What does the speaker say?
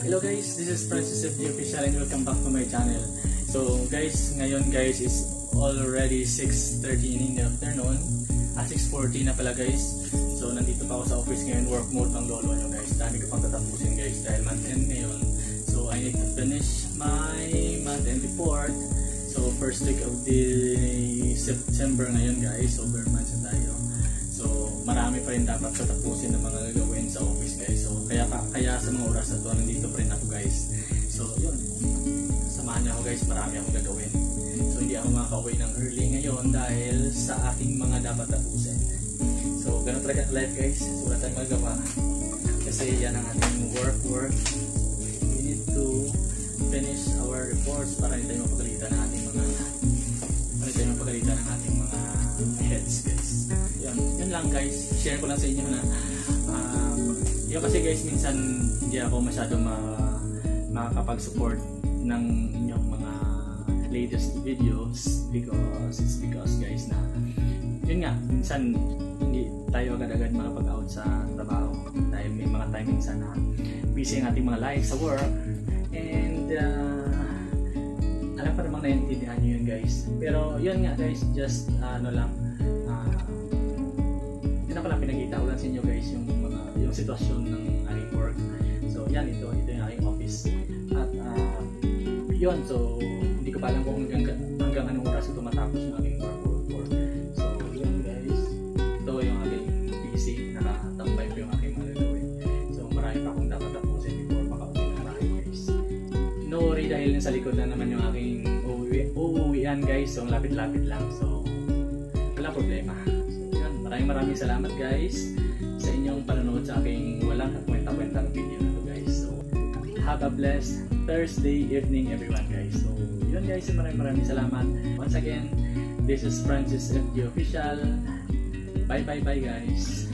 Hello guys, this is Francis FD Official and welcome back to my channel. So guys, ngayon guys is already 6.30 in the afternoon. Ah, 6.40 na pala guys. So nandito pa ako sa office ngayon, work mode ng lolo nyo guys. Dami ko pang tatapusin guys dahil month end ngayon. So I need to finish my month end report. So first week of the September ngayon guys, over months na tayo. So marami pa rin dapat tatapusin ng mga gagawin sa office guys. So kaya kaya sa mga oras na to nandito pa rin ako guys. So yun. Samahan niyo ako guys, marami akong gagawin. So hindi ako makaka-uwi ng early ngayon dahil sa aking mga dapat tapusin. So ganun talaga ang life guys. So wala tayong magawa. Kasi yan ang ating work work. So we need to finish our reports para hindi tayo mapagalitan ng ating mga para tayo mapagalitan ng ating mga heads guys. Yan, yun lang guys. Share ko lang sa inyo na yun kasi guys minsan hindi ako masyado ma makakapag-support ng inyong mga latest videos because it's because guys na yun nga minsan hindi tayo agad-agad makapag-out sa trabaho dahil may mga time minsan na busy ang ating mga life sa work. And uh, alam pa namang naiintindihan nyo yun guys. Pero yun nga guys just uh, ano lang sitwasyon ng aking work. So yan ito ito yung aking office. At uh, yun so hindi ko pa alam kung hanggang, hanggang anong oras ito matapos yung aking work so yun guys. Ito yung aking PC nakatambay ko yung aking mga so marami pa akong dapat tapusin before makauwi ng bahay guys. No worry dahil sa likod na naman yung aking uuwi, uuwian guys. So lapit-lapit lang. So wala problema. So yun maraming maraming salamat guys sa inyong panonood sa aking walang kwenta-kwentang video na to guys. So have a blessed Thursday evening everyone guys. So yun guys. Maraming maraming salamat. Once again this is Francis FD Official. Bye bye bye guys